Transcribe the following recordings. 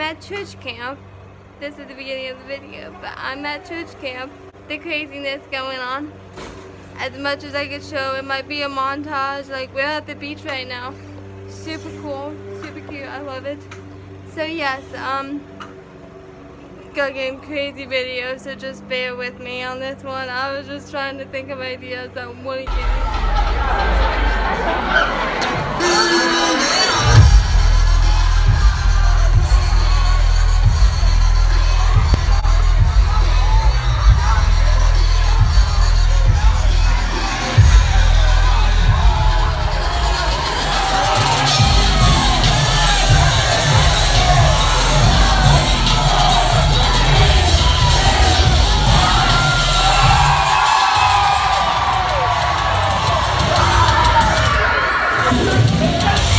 at church camp. This is the beginning of the video, but I'm at church camp. The craziness going on. As much as I could show, it might be a montage. Like, we're at the beach right now. Super cool, super cute, I love it. So yes, um, getting crazy videos, so just bear with me on this one. I was just trying to think of ideas wouldn't get What?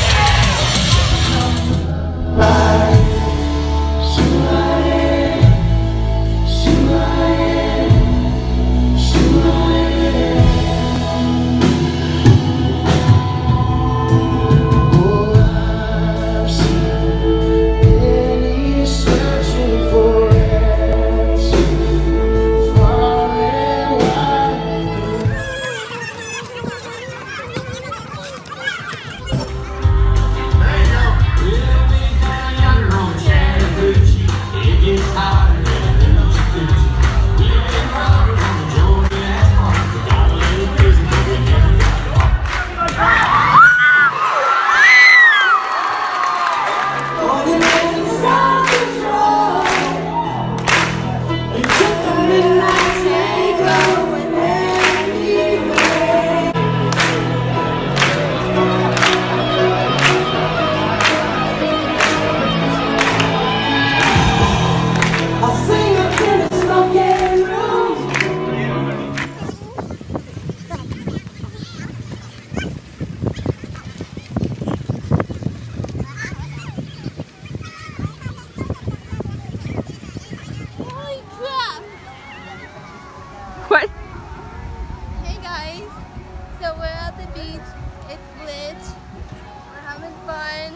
Fun.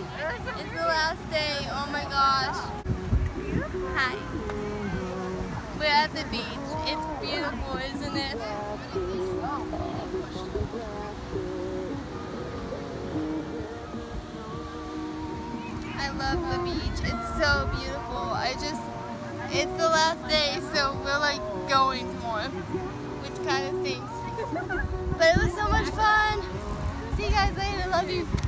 It's the last day. Oh my gosh. Hi. We're at the beach. It's beautiful, isn't it? I love the beach. It's so beautiful. I just, it's the last day, so we're like going more, which kind of stinks. but it was so much fun. See you guys later. Love you.